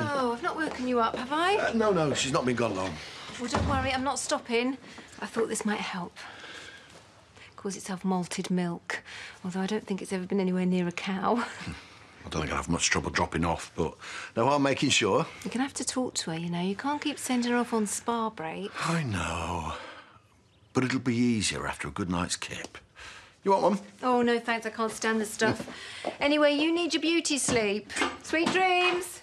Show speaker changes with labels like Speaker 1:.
Speaker 1: Oh, I've not woken you up, have I?
Speaker 2: Uh, no, no, she's not been gone long.
Speaker 1: Well, don't worry, I'm not stopping. I thought this might help. Calls itself malted milk, although I don't think it's ever been anywhere near a cow.
Speaker 2: I don't think I'll have much trouble dropping off, but no, I'm making sure.
Speaker 1: You're gonna have to talk to her, you know. You can't keep sending her off on spa break.
Speaker 2: I know. But it'll be easier after a good night's kip. You want one?
Speaker 1: Oh, no, thanks. I can't stand the stuff. anyway, you need your beauty sleep. Sweet dreams.